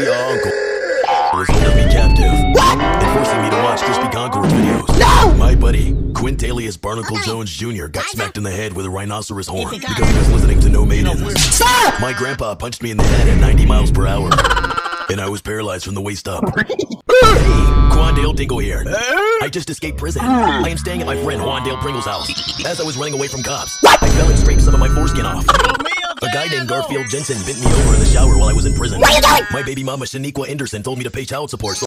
Your uncle was holding me captive and forcing me to watch Crispy Concord's videos. No! My buddy, Quintalius Barnacle Jones Jr. got smacked in the head with a rhinoceros horn because he was listening to No Maidens. Stop! My grandpa punched me in the head at 90 miles per hour, and I was paralyzed from the waist up. Hey, Quandale Dingle here. I just escaped prison. I am staying at my friend Wandale Pringle's house. As I was running away from cops, I fell and scraped some of my foreskin off. Named Garfield Jensen bent me over in the shower while I was in prison. What are you doing? My baby mama Shaniqua Anderson told me to pay child support. So